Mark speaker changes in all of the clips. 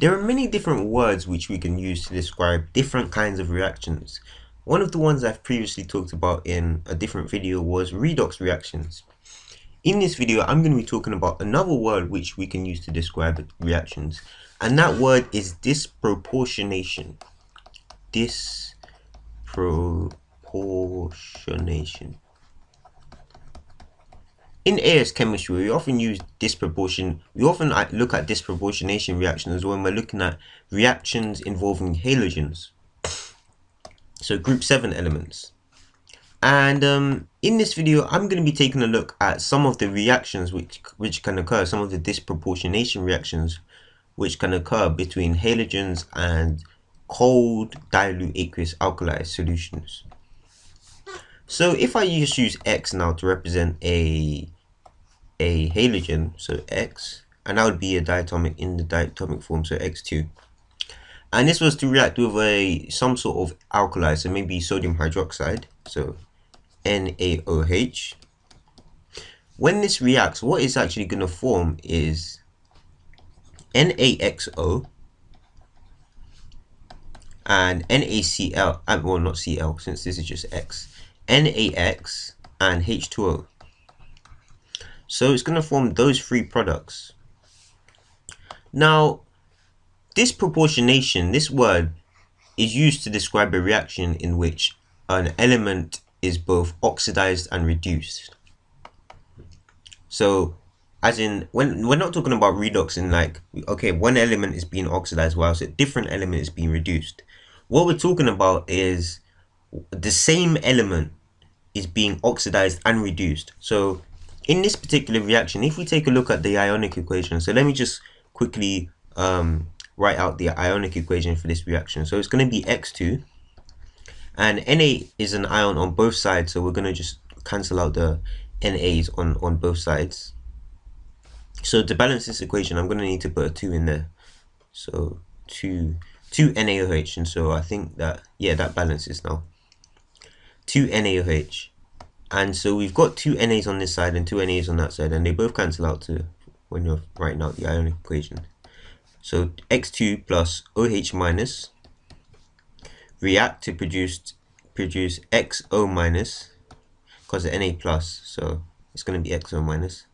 Speaker 1: There are many different words which we can use to describe different kinds of reactions. One of the ones I've previously talked about in a different video was redox reactions. In this video, I'm going to be talking about another word which we can use to describe reactions, and that word is disproportionation. Disproportionation. In AS chemistry, we often use disproportion. We often look at disproportionation reactions when we're looking at reactions involving halogens. So group 7 elements. And um, in this video, I'm going to be taking a look at some of the reactions which, which can occur, some of the disproportionation reactions which can occur between halogens and cold dilute aqueous alkali solutions. So if I just use X now to represent a a halogen, so X, and that would be a diatomic in the diatomic form, so X2. And this was to react with a some sort of alkali, so maybe sodium hydroxide, so NaOH. When this reacts, what it's actually going to form is NaXO and NaCl, uh, well not Cl since this is just X, NaX and H2O. So it's going to form those three products. Now, disproportionation, this word is used to describe a reaction in which an element is both oxidized and reduced. So, as in, when we're not talking about redox in like, okay, one element is being oxidized whilst a different element is being reduced. What we're talking about is the same element is being oxidized and reduced. So, in this particular reaction, if we take a look at the ionic equation, so let me just quickly um, write out the ionic equation for this reaction. So it's going to be X2 and Na is an ion on both sides. So we're going to just cancel out the NAs on, on both sides. So to balance this equation, I'm going to need to put a 2 in there. So 2, 2 NaOH. And so I think that, yeah, that balances now. 2 NaOH. And so we've got two NAs on this side and two NAs on that side. And they both cancel out to when you're writing out the ionic equation. So X2 plus OH minus react to produce produce XO minus because the Na plus, so it's going to be XO minus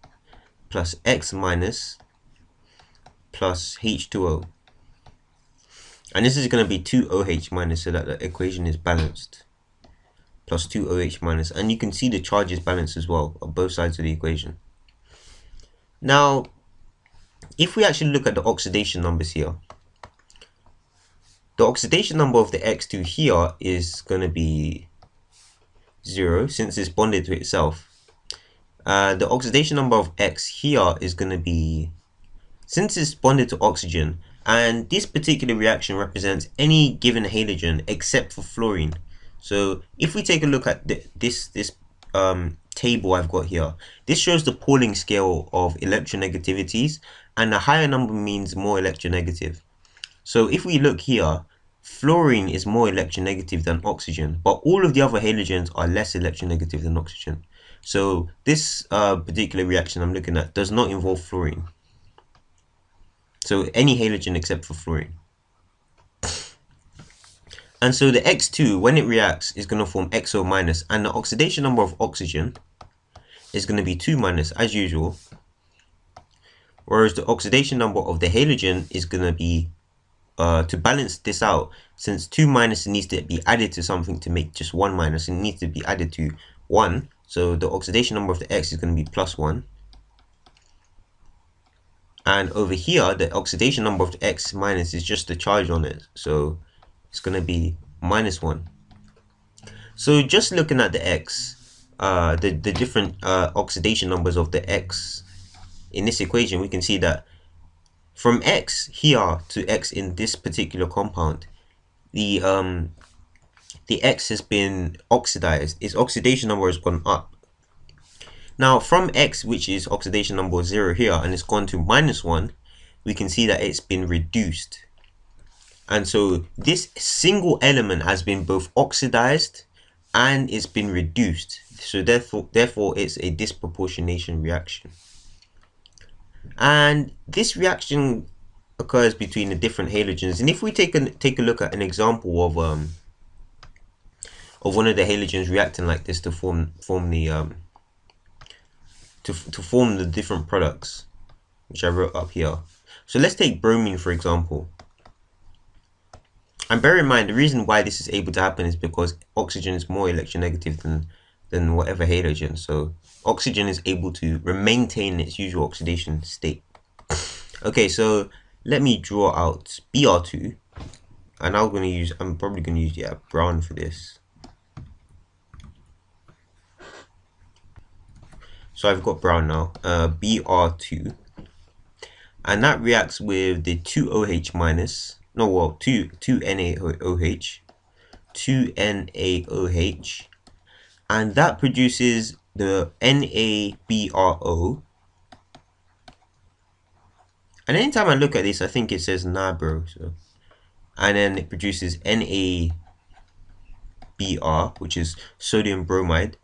Speaker 1: plus X minus plus H2O. And this is going to be 2OH minus so that the equation is balanced plus 2OH minus and you can see the charges balance as well on both sides of the equation. Now if we actually look at the oxidation numbers here, the oxidation number of the X2 here is going to be 0 since it's bonded to itself. Uh, the oxidation number of X here is going to be, since it's bonded to oxygen, and this particular reaction represents any given halogen except for fluorine. So if we take a look at the, this, this um, table I've got here, this shows the Pauling scale of electronegativities and a higher number means more electronegative. So if we look here, fluorine is more electronegative than oxygen, but all of the other halogens are less electronegative than oxygen. So this uh, particular reaction I'm looking at does not involve fluorine. So any halogen except for fluorine. And so the X2, when it reacts, is going to form XO minus, and the oxidation number of oxygen is going to be 2 minus, as usual, whereas the oxidation number of the halogen is going to be uh, to balance this out since 2 minus needs to be added to something to make just 1 minus it needs to be added to 1 so the oxidation number of the x is going to be plus 1 and over here the oxidation number of the x minus is just the charge on it. So it's going to be minus 1 so just looking at the x uh, the, the different uh, oxidation numbers of the x in this equation, we can see that from x here to x in this particular compound, the um the x has been oxidized. Its oxidation number has gone up. Now from x, which is oxidation number 0 here, and it's gone to minus 1, we can see that it's been reduced. And so this single element has been both oxidized and it's been reduced. So therefore, therefore it's a disproportionation reaction. And this reaction occurs between the different halogens. And if we take a take a look at an example of um of one of the halogens reacting like this to form form the um to to form the different products, which I wrote up here. So let's take bromine for example. And bear in mind the reason why this is able to happen is because oxygen is more electronegative than than whatever halogen. So oxygen is able to maintain its usual oxidation state. Okay, so let me draw out Br2 and I'm gonna use I'm probably gonna use yeah brown for this. So I've got brown now, uh, Br2 and that reacts with the 2OH minus, no well 2 2 NaOH, 2 NaOH and that produces the NaBRO and anytime I look at this, I think it says NABRO. So, and then it produces NaBr, which is sodium bromide,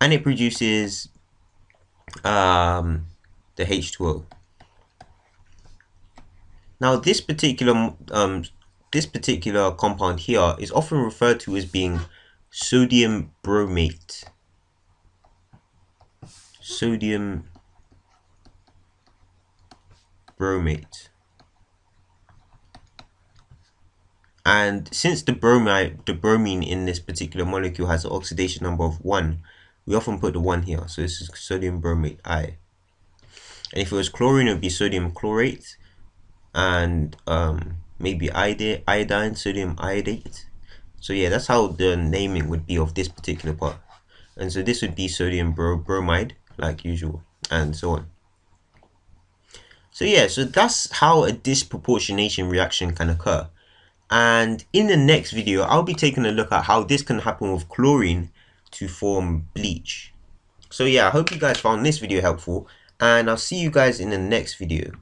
Speaker 1: and it produces um, the H2O. Now, this particular um, this particular compound here is often referred to as being sodium bromate. Sodium bromate. And since the bromide, the bromine in this particular molecule has an oxidation number of 1, we often put the 1 here. So this is sodium bromate I. And if it was chlorine, it would be sodium chlorate. And um, maybe iodine, iodine, sodium iodate. So yeah, that's how the naming would be of this particular part. And so this would be sodium bro bromide, like usual, and so on. So yeah, so that's how a disproportionation reaction can occur. And in the next video, I'll be taking a look at how this can happen with chlorine to form bleach. So yeah, I hope you guys found this video helpful and I'll see you guys in the next video.